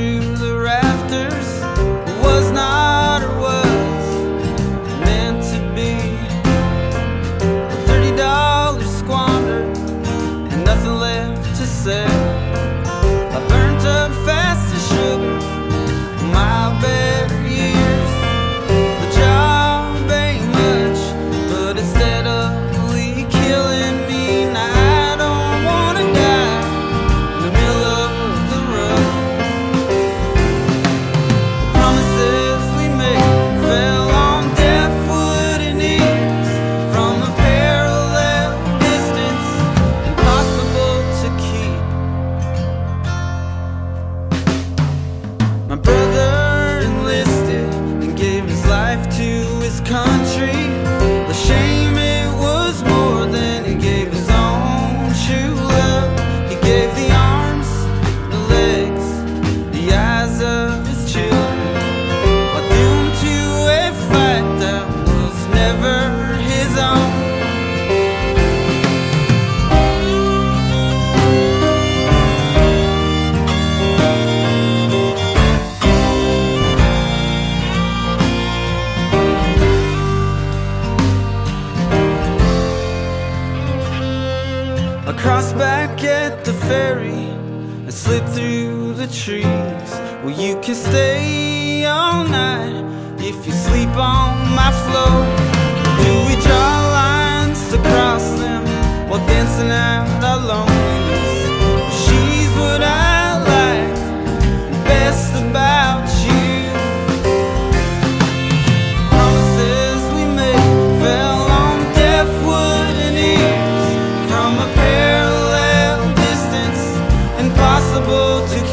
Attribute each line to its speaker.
Speaker 1: through the rafters. My brother I cross back at the ferry and slip through the trees. Well, you can stay all night if you sleep on my floor. impossible to